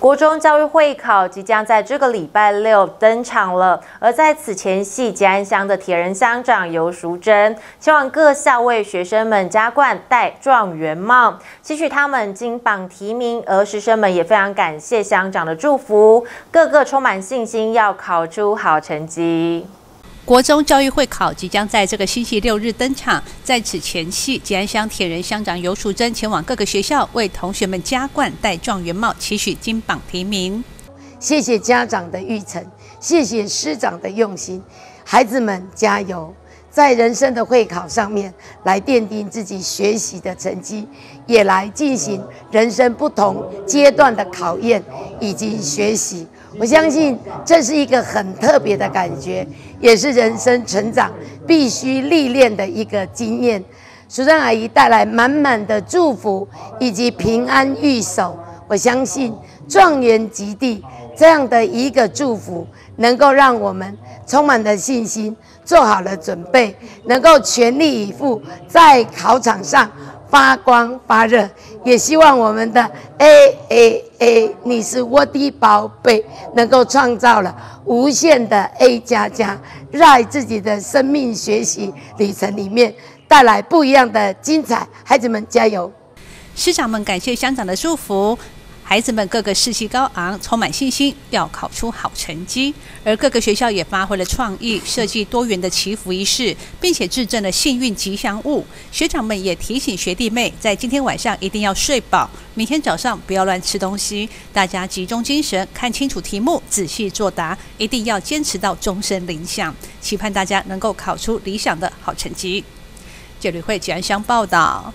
国中教育会考即将在这个礼拜六登场了，而在此前系吉安乡的铁人乡长尤淑珍前往各校为学生们加冠戴状元帽，期许他们金榜题名。而师生们也非常感谢乡长的祝福，个个充满信心要考出好成绩。国中教育会考即将在这个星期六日登场，在此前夕，吉安乡铁人乡长尤淑珍前往各个学校为同学们加冠戴状元帽，期许金榜题名。谢谢家长的育成，谢谢师长的用心，孩子们加油！在人生的会考上面来奠定自己学习的成绩，也来进行人生不同阶段的考验以及学习。我相信这是一个很特别的感觉，也是人生成长必须历练的一个经验。淑珍阿姨带来满满的祝福以及平安玉手，我相信状元及第这样的一个祝福，能够让我们充满了信心，做好了准备，能够全力以赴在考场上。发光发热，也希望我们的 A A A，你是我的宝贝，能够创造了无限的 A 加加，在自己的生命学习旅程里面带来不一样的精彩。孩子们加油！师长们感谢乡长的祝福。孩子们个个士气高昂，充满信心，要考出好成绩。而各个学校也发挥了创意，设计多元的祈福仪式，并且制赠了幸运吉祥物。学长们也提醒学弟妹，在今天晚上一定要睡饱，明天早上不要乱吃东西。大家集中精神，看清楚题目，仔细作答，一定要坚持到终身理想。期盼大家能够考出理想的好成绩。这里会吉安乡报道。